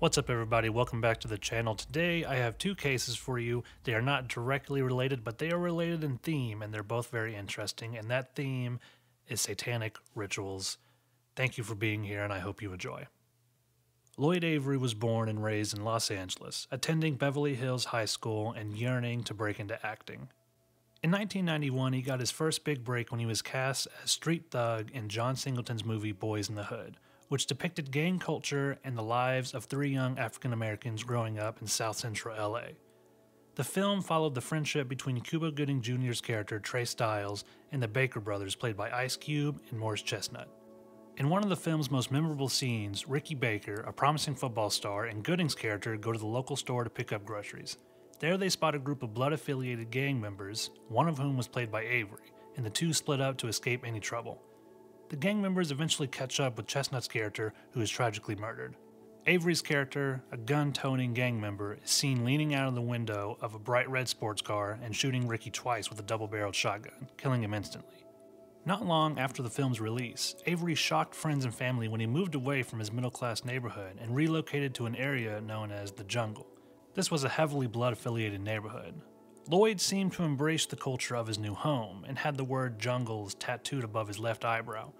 What's up, everybody? Welcome back to the channel. Today, I have two cases for you. They are not directly related, but they are related in theme, and they're both very interesting. And that theme is satanic rituals. Thank you for being here, and I hope you enjoy. Lloyd Avery was born and raised in Los Angeles, attending Beverly Hills High School and yearning to break into acting. In 1991, he got his first big break when he was cast as Street Thug in John Singleton's movie Boyz n the Hood which depicted gang culture and the lives of three young African Americans growing up in South Central LA. The film followed the friendship between Cuba Gooding Jr.'s character Tre Styles and the Baker brothers, played by Ice Cube and Morris Chestnut. In one of the film's most memorable scenes, Ricky Baker, a promising football star, and Gooding's character go to the local store to pick up groceries. There they spot a group of blood affiliated gang members, one of whom was played by Avery, and the two split up to escape any trouble. The gang members eventually catch up with Chestnut's character, who is tragically murdered. Avery's character, a gun toting gang member, is seen leaning out of the window of a bright red sports car and shooting Ricky twice with a double barreled shotgun, killing him instantly. Not long after the film's release, Avery shocked friends and family when he moved away from his middle class neighborhood and relocated to an area known as the Jungle. This was a heavily blood affiliated neighborhood. Lloyd seemed to embrace the culture of his new home and had the word jungles tattooed above his left eyebrow,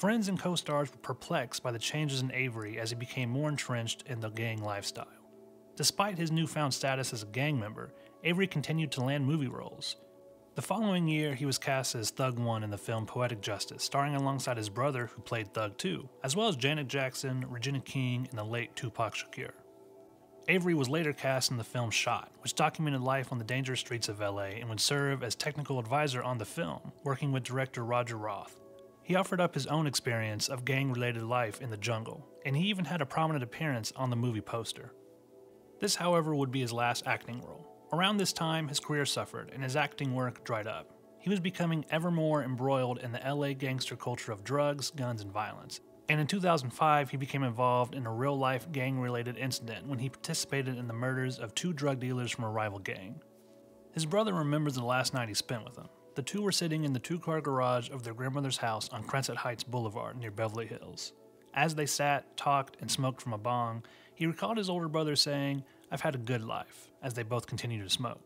Friends and co stars were perplexed by the changes in Avery as he became more entrenched in the gang lifestyle. Despite his newfound status as a gang member, Avery continued to land movie roles. The following year, he was cast as Thug 1 in the film Poetic Justice, starring alongside his brother who played Thug 2, as well as Janet Jackson, Regina King, and the late Tupac Shakur. Avery was later cast in the film Shot, which documented life on the dangerous streets of LA and would serve as technical advisor on the film, working with director Roger Roth. He offered up his own experience of gang related life in the jungle, and he even had a prominent appearance on the movie poster. This, however, would be his last acting role. Around this time, his career suffered and his acting work dried up. He was becoming ever more embroiled in the LA gangster culture of drugs, guns, and violence. And in 2005, he became involved in a real life gang related incident when he participated in the murders of two drug dealers from a rival gang. His brother remembers the last night he spent with them, the two were sitting in the two car garage of their grandmother's house on Crescent Heights Boulevard near Beverly Hills. As they sat, talked, and smoked from a bong, he recalled his older brother saying, I've had a good life, as they both continued to smoke.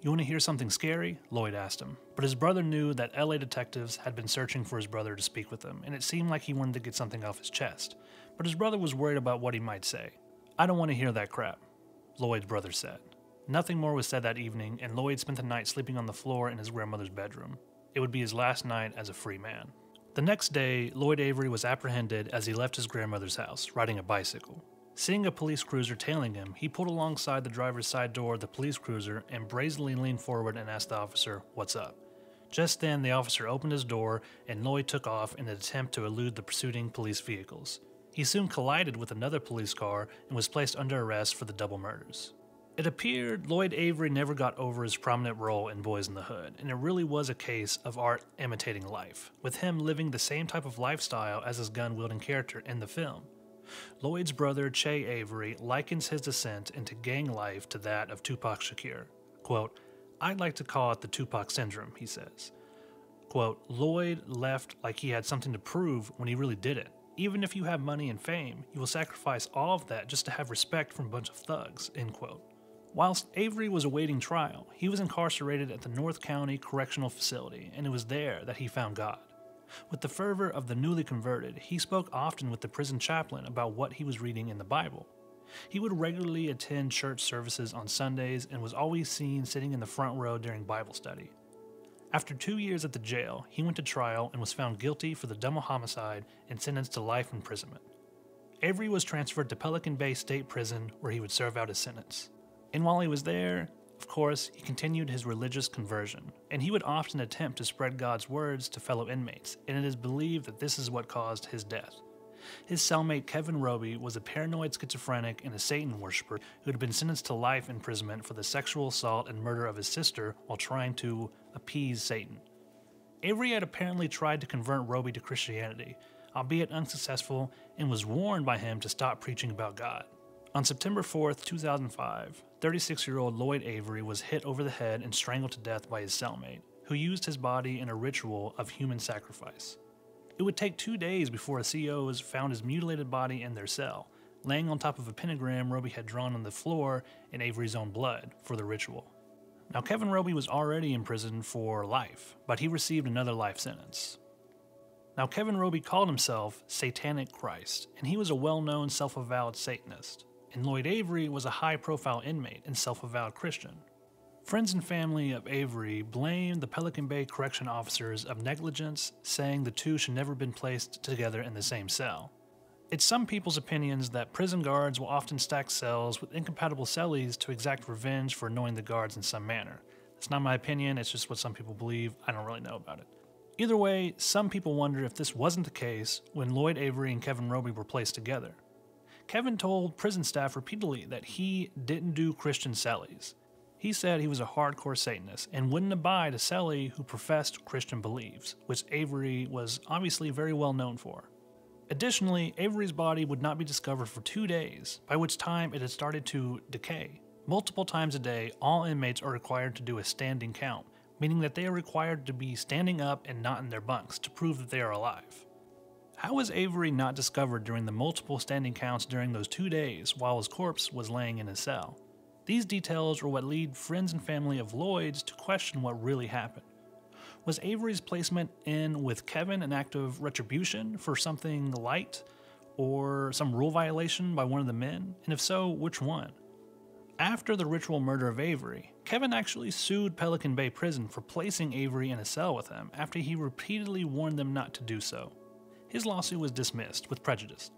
You want to hear something scary? Lloyd asked him. But his brother knew that LA detectives had been searching for his brother to speak with them, and it seemed like he wanted to get something off his chest. But his brother was worried about what he might say. I don't want to hear that crap, Lloyd's brother said. Nothing more was said that evening, and Lloyd spent the night sleeping on the floor in his grandmother's bedroom. It would be his last night as a free man. The next day, Lloyd Avery was apprehended as he left his grandmother's house, riding a bicycle. Seeing a police cruiser tailing him, he pulled alongside the driver's side door of the police cruiser and brazenly leaned forward and asked the officer, What's up? Just then, the officer opened his door and Lloyd took off in an attempt to elude the pursuing police vehicles. He soon collided with another police car and was placed under arrest for the double murders. It appeared Lloyd Avery never got over his prominent role in Boyz n the Hood, and it really was a case of art imitating life, with him living the same type of lifestyle as his gun wielding character in the film. Lloyd's brother, Che Avery, likens his descent into gang life to that of Tupac Shakur. Quote, I'd like to call it the Tupac syndrome, he says. Quote, Lloyd left like he had something to prove when he really didn't. Even if you have money and fame, you will sacrifice all of that just to have respect from a bunch of thugs, end quote. Whilst Avery was awaiting trial, he was incarcerated at the North County Correctional Facility, and it was there that he found God. With the fervor of the newly converted, he spoke often with the prison chaplain about what he was reading in the Bible. He would regularly attend church services on Sundays and was always seen sitting in the front row during Bible study. After two years at the jail, he went to trial and was found guilty for the double homicide and sentenced to life imprisonment. Avery was transferred to Pelican Bay State Prison where he would serve out his sentence. And while he was there, of course, he continued his religious conversion, and he would often attempt to spread God's words to fellow inmates, and it is believed that this is what caused his death. His cellmate Kevin Roby was a paranoid schizophrenic and a Satan worshiper who had been sentenced to life imprisonment for the sexual assault and murder of his sister while trying to appease Satan. Avery had apparently tried to convert Roby to Christianity, albeit unsuccessful, and was warned by him to stop preaching about God. On September 4, 2005, 36 year old Lloyd Avery was hit over the head and strangled to death by his cellmate, who used his body in a ritual of human sacrifice. It would take two days before a COs found his mutilated body in their cell, laying on top of a pentagram Roby had drawn on the floor in Avery's own blood for the ritual. Now, Kevin Roby was already in prison for life, but he received another life sentence. Now, Kevin Roby called himself Satanic Christ, and he was a well known self avowed Satanist. And Lloyd Avery was a high profile inmate and self avowed Christian. Friends and family of Avery blamed the Pelican Bay correction officers of negligence, saying the two should never have been placed together in the same cell. It's some people's opinions that prison guards will often stack cells with incompatible cellies to exact revenge for annoying the guards in some manner. It's not my opinion, it's just what some people believe. I don't really know about it. Either way, some people wonder if this wasn't the case when Lloyd Avery and Kevin Roby were placed together. Kevin told prison staff repeatedly that he didn't do Christian cellies. He said he was a hardcore Satanist and wouldn't abide a cellie who professed Christian beliefs, which Avery was obviously very well known for. Additionally, Avery's body would not be discovered for two days, by which time it had started to decay. Multiple times a day, all inmates are required to do a standing count, meaning that they are required to be standing up and not in their bunks to prove that they are alive. How was Avery not discovered during the multiple standing counts during those two days while his corpse was laying in his cell? These details were what lead friends and family of Lloyd's to question what really happened. Was Avery's placement in with Kevin an act of retribution for something light or some rule violation by one of the men? And if so, which one? After the ritual murder of Avery, Kevin actually sued Pelican Bay Prison for placing Avery in a cell with him after he repeatedly warned them not to do so. His lawsuit was dismissed with prejudice.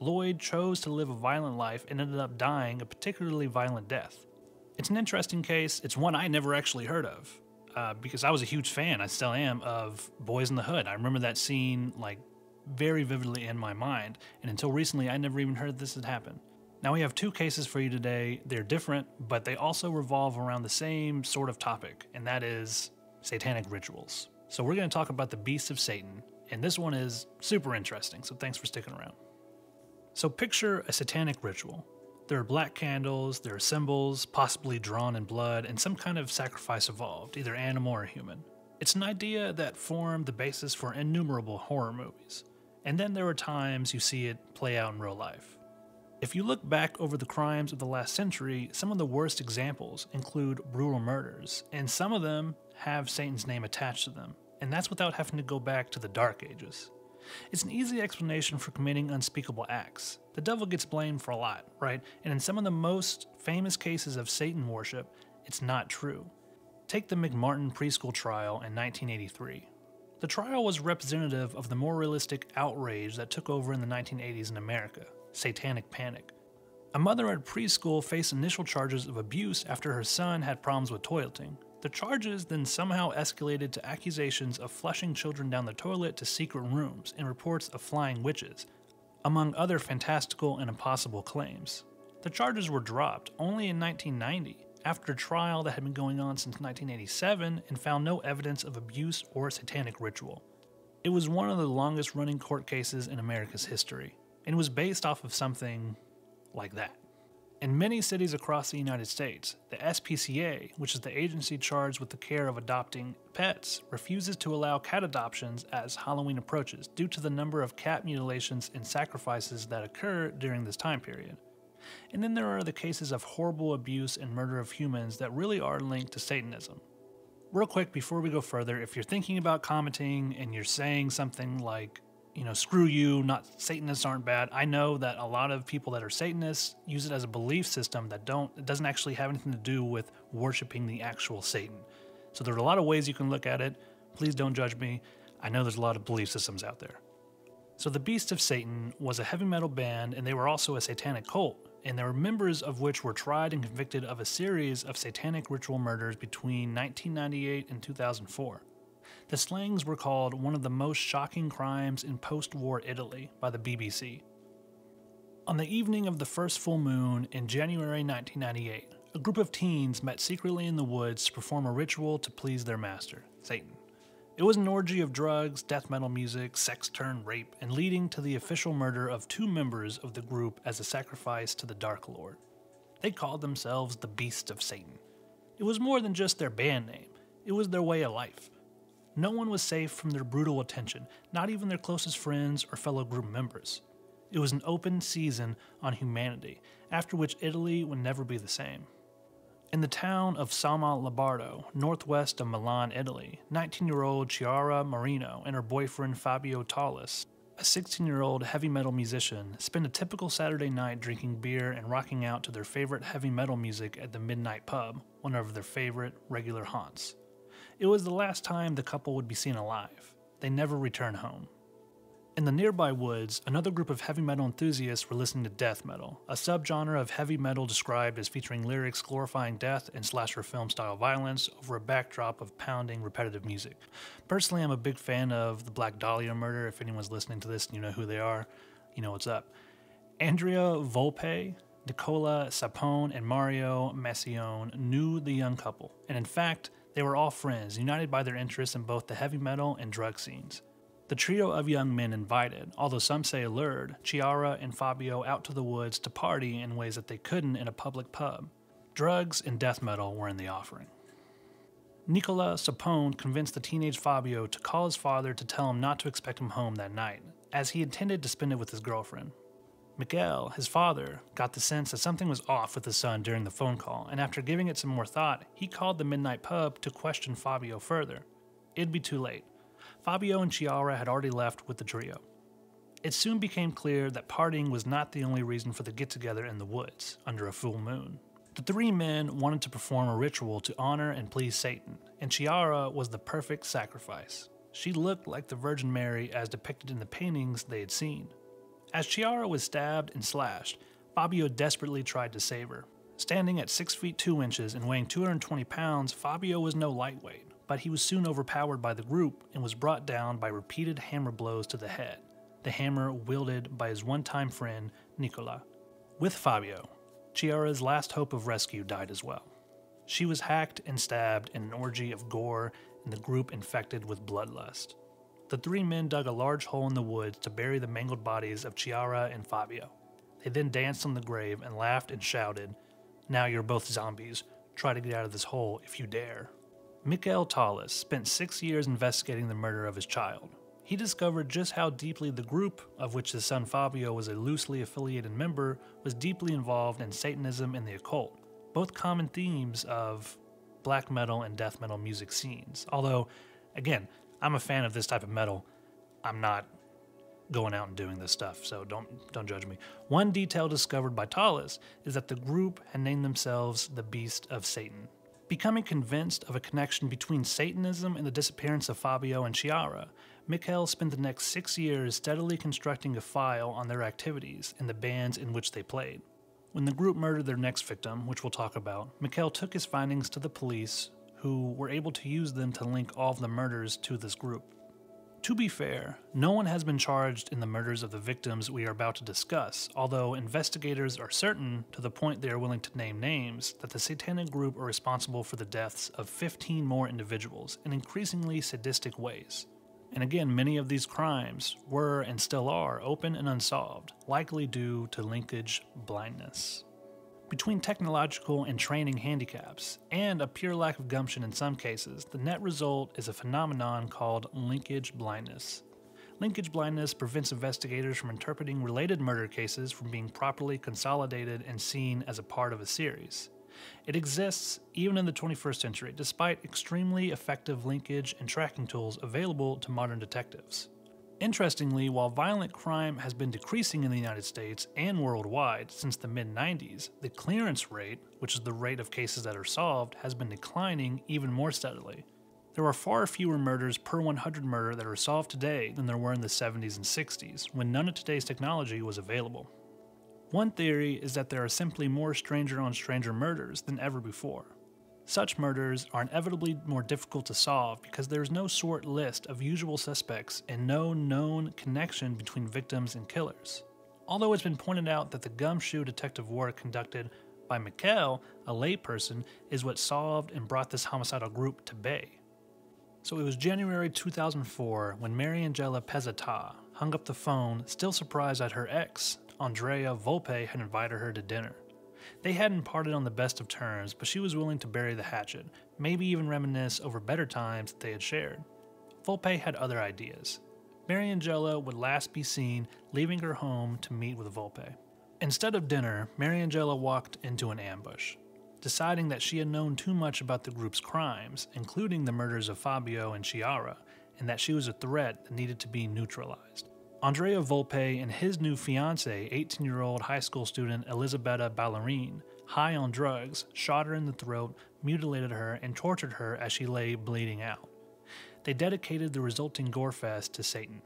Lloyd chose to live a violent life and ended up dying a particularly violent death. It's an interesting case, it's one I never actually heard of uh, because I was a huge fan, I still am, of Boyz n the Hood. I remember that scene like very vividly in my mind, and until recently, I never even heard this had happened. Now we have two cases for you today. They're different, but they also revolve around the same sort of topic, and that is satanic rituals. So we're going to talk about the beasts of Satan, and this one is super interesting, so thanks for sticking around. So picture a satanic ritual. There are black candles, there are symbols, possibly drawn in blood, and some kind of sacrifice involved, either animal or human. It's an idea that formed the basis for innumerable horror movies. And then there are times you see it play out in real life. If you look back over the crimes of the last century, some of the worst examples include brutal murders, and some of them have Satan's name attached to them, and that's without having to go back to the Dark Ages. It's an easy explanation for committing unspeakable acts. The devil gets blamed for a lot, right? And in some of the most famous cases of Satan worship, it's not true. Take the McMartin preschool trial in 1983. The trial was representative of the more realistic outrage that took over in the 1980s in America satanic panic. A mother at preschool faced initial charges of abuse after her son had problems with toileting. The charges then somehow escalated to accusations of flushing children down the toilet to secret rooms and reports of flying witches, among other fantastical and impossible claims. The charges were dropped only in 1990 after a trial that had been going on since 1987 and found no evidence of abuse or satanic ritual. It was one of the longest running court cases in America's history, and was based off of something like that. In many cities across the United States, the SPCA, which is the agency charged with the care of adopting pets, refuses to allow cat adoptions as Halloween approaches due to the number of cat mutilations and sacrifices that occur during this time period. And then there are the cases of horrible abuse and murder of humans that really are linked to Satanism. Real quick, before we go further, if you're thinking about commenting and you're saying something like, you know, screw you, not Satanists aren't bad. I know that a lot of people that are Satanists use it as a belief system that don't it doesn't actually have anything to do with worshiping the actual Satan. So there are a lot of ways you can look at it. Please don't judge me. I know there's a lot of belief systems out there. So the Beast of Satan was a heavy metal band and they were also a satanic cult, and there were members of which were tried and convicted of a series of satanic ritual murders between 1998 and 2004. The slayings were called one of the most shocking crimes in post war Italy by the BBC. On the evening of the first full moon in January 1998, a group of teens met secretly in the woods to perform a ritual to please their master, Satan. It was an orgy of drugs, death metal music, sex turned rape, and leading to the official murder of two members of the group as a sacrifice to the Dark Lord. They called themselves the Beast of Satan. It was more than just their band name, it was their way of life. No one was safe from their brutal attention, not even their closest friends or fellow group members. It was an open season on humanity, after which Italy would never be the same. In the town of Somma Lombardo, northwest of Milan, Italy, 19 year old Chiara Marino and her boyfriend Fabio Tollis, a 16 year old heavy metal musician, spent a typical Saturday night drinking beer and rocking out to their favorite heavy metal music at the Midnight Pub, one of their favorite regular haunts. It was the last time the couple would be seen alive. They never returned home. In the nearby woods, another group of heavy metal enthusiasts were listening to death metal, a subgenre of heavy metal described as featuring lyrics glorifying death and slasher film style violence over a backdrop of pounding, repetitive music. Personally, I'm a big fan of the Black Dahlia murder. If anyone's listening to this and you know who they are, you know what's up. Andrea Volpe, Nicola Sapone, and Mario Maccione knew the young couple, and in fact, they were all friends, united by their interests in both the heavy metal and drug scenes. The trio of young men invited, although some say lured, Chiara and Fabio out to the woods to party in ways that they couldn't in a public pub. Drugs and death metal were in the offering. Nicola Sapone convinced the teenage Fabio to call his father to tell him not to expect him home that night, as he intended to spend it with his girlfriend. Miguel, his father, got the sense that something was off with his son during the phone call, and after giving it some more thought, he called the midnight pub to question Fabio further. It'd be too late. Fabio and Chiara had already left with the trio. It soon became clear that partying was not the only reason for the get together in the woods under a full moon. The three men wanted to perform a ritual to honor and please Satan, and Chiara was the perfect sacrifice. She looked like the Virgin Mary as depicted in the paintings they had seen. As Chiara was stabbed and slashed, Fabio desperately tried to save her. Standing at 6 feet 2 inches and weighing 220 pounds, Fabio was no lightweight but he was soon overpowered by the group and was brought down by repeated hammer blows to the head, the hammer wielded by his one time friend, Nicola. With Fabio, Chiara's last hope of rescue died as well. She was hacked and stabbed in an orgy of gore and the group infected with bloodlust. The three men dug a large hole in the woods to bury the mangled bodies of Chiara and Fabio. They then danced on the grave and laughed and shouted, Now you're both zombies. Try to get out of this hole if you dare. Mikael Tollis spent six years investigating the murder of his child. He discovered just how deeply the group, of which his son Fabio was a loosely affiliated member, was deeply involved in Satanism and the occult, both common themes of black metal and death metal music scenes. Although, again, I'm a fan of this type of metal. I'm not going out and doing this stuff, so don't don't judge me. One detail discovered by Tollis is that the group had named themselves the Beast of Satan. Becoming convinced of a connection between Satanism and the disappearance of Fabio and Chiara, Mikhail spent the next six years steadily constructing a file on their activities and the bands in which they played. When the group murdered their next victim, which we'll talk about, Mikhail took his findings to the police, who were able to use them to link all of the murders to this group. To be fair, no one has been charged in the murders of the victims we are about to discuss, although investigators are certain, to the point they are willing to name names, that the satanic group are responsible for the deaths of 15 more individuals in increasingly sadistic ways. And again, many of these crimes were and still are open and unsolved, likely due to linkage blindness between technological and training handicaps, and a pure lack of gumption in some cases, the net result is a phenomenon called linkage blindness. Linkage blindness prevents investigators from interpreting related murder cases from being properly consolidated and seen as a part of a series. It exists even in the 21st century, despite extremely effective linkage and tracking tools available to modern detectives. Interestingly, while violent crime has been decreasing in the United States and worldwide since the mid 90s, the clearance rate, which is the rate of cases that are solved, has been declining even more steadily. There are far fewer murders per 100 murder that are solved today than there were in the 70s and 60s, when none of today's technology was available. One theory is that there are simply more stranger on stranger murders than ever before. Such murders are inevitably more difficult to solve because there is no short list of usual suspects and no known connection between victims and killers. Although it's been pointed out that the gumshoe detective work conducted by Mikkel, a layperson, is what solved and brought this homicidal group to bay. So it was January 2004 when Mariangela Pezzotta hung up the phone, still surprised that her ex, Andrea Volpe, had invited her to dinner. They hadn't parted on the best of terms, but she was willing to bury the hatchet, maybe even reminisce over better times that they had shared. Volpe had other ideas. Mariangela would last be seen leaving her home to meet with Volpe. Instead of dinner, Mariangela walked into an ambush, deciding that she had known too much about the group's crimes, including the murders of Fabio and Chiara, and that she was a threat that needed to be neutralized. Andrea Volpe and his new fiancee, 18 year old high school student Elisabetta Ballerini, high on drugs, shot her in the throat, mutilated her, and tortured her as she lay bleeding out. They dedicated the resulting gore fest to Satan.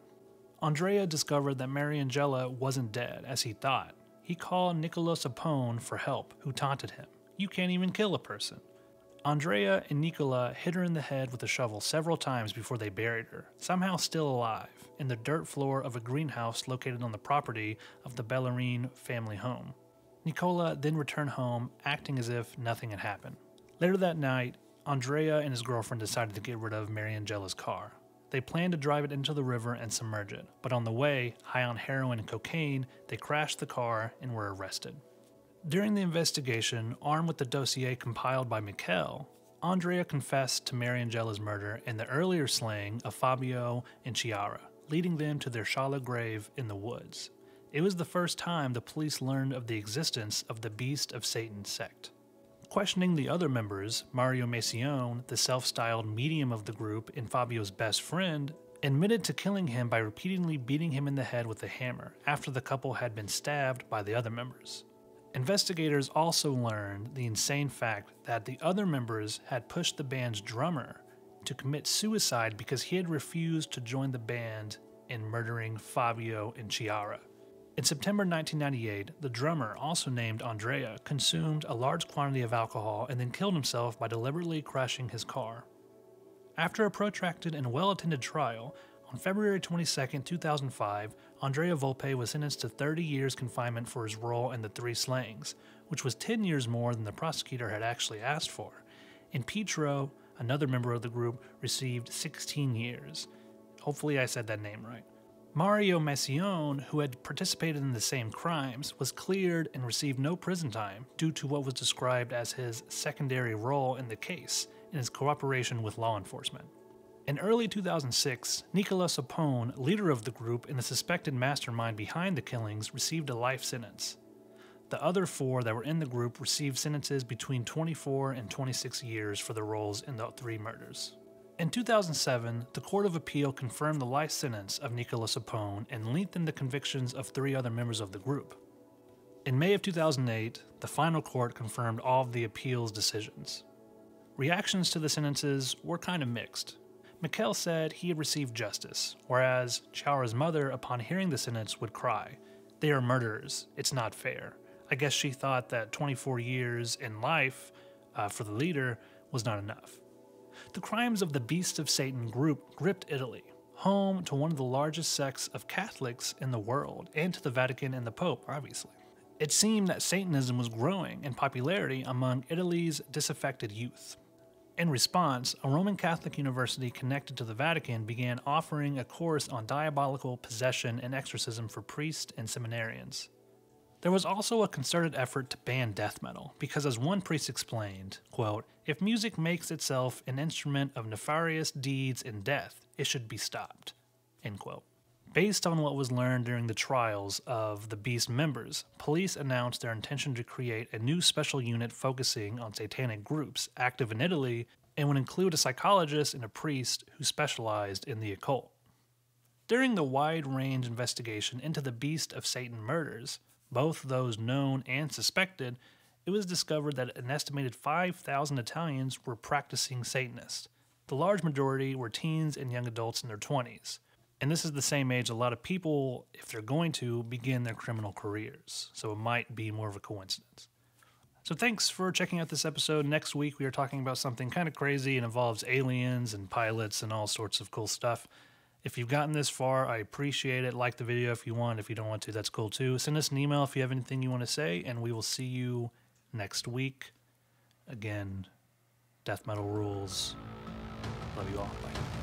Andrea discovered that Mariangela wasn't dead, as he thought. He called Nicola Sapone for help, who taunted him. You can't even kill a person. Andrea and Nicola hit her in the head with a shovel several times before they buried her, somehow still alive, in the dirt floor of a greenhouse located on the property of the Ballerini family home. Nicola then returned home, acting as if nothing had happened. Later that night, Andrea and his girlfriend decided to get rid of Mariangela's car. They planned to drive it into the river and submerge it, but on the way, high on heroin and cocaine, they crashed the car and were arrested. During the investigation, armed with the dossier compiled by Mikkel, Andrea confessed to Mariangela's murder and the earlier slaying of Fabio and Chiara, leading them to their shallow grave in the woods. It was the first time the police learned of the existence of the Beast of Satan sect. Questioning the other members, Mario Maccione, the self styled medium of the group and Fabio's best friend, admitted to killing him by repeatedly beating him in the head with a hammer after the couple had been stabbed by the other members. Investigators also learned the insane fact that the other members had pushed the band's drummer to commit suicide because he had refused to join the band in murdering Fabio and Chiara. In September 1998, the drummer, also named Andrea, consumed a large quantity of alcohol and then killed himself by deliberately crashing his car. After a protracted and well attended trial, on February 22, 2005, Andrea Volpe was sentenced to 30 years confinement for his role in the three slayings, which was 10 years more than the prosecutor had actually asked for. And Pietro, another member of the group, received 16 years. Hopefully, I said that name right. Mario Maccione, who had participated in the same crimes, was cleared and received no prison time due to what was described as his secondary role in the case and his cooperation with law enforcement. In early 2006, Nicola Sapone, leader of the group and the suspected mastermind behind the killings, received a life sentence. The other four that were in the group received sentences between 24 and 26 years for their roles in the three murders. In 2007, the Court of Appeal confirmed the life sentence of Nicola Sapone and lengthened the convictions of three other members of the group. In May of 2008, the final court confirmed all of the appeal's decisions. Reactions to the sentences were kind of mixed. Mikkel said he had received justice, whereas Chiara's mother, upon hearing the sentence, would cry, They are murderers. It's not fair. I guess she thought that 24 years in life uh, for the leader was not enough. The crimes of the Beast of Satan group gripped Italy, home to one of the largest sects of Catholics in the world, and to the Vatican and the Pope, obviously. It seemed that Satanism was growing in popularity among Italy's disaffected youth. In response, a Roman Catholic university connected to the Vatican began offering a course on diabolical possession and exorcism for priests and seminarians. There was also a concerted effort to ban death metal, because as one priest explained, quote, if music makes itself an instrument of nefarious deeds and death, it should be stopped. End quote. Based on what was learned during the trials of the Beast members, police announced their intention to create a new special unit focusing on satanic groups active in Italy and would include a psychologist and a priest who specialized in the occult. During the wide range investigation into the Beast of Satan murders, both those known and suspected, it was discovered that an estimated 5,000 Italians were practicing Satanists. The large majority were teens and young adults in their 20s. And this is the same age a lot of people, if they're going to, begin their criminal careers. So it might be more of a coincidence. So thanks for checking out this episode. Next week, we are talking about something kind of crazy and involves aliens and pilots and all sorts of cool stuff. If you've gotten this far, I appreciate it. Like the video if you want. If you don't want to, that's cool too. Send us an email if you have anything you want to say, and we will see you next week. Again, death metal rules. Love you all. Bye.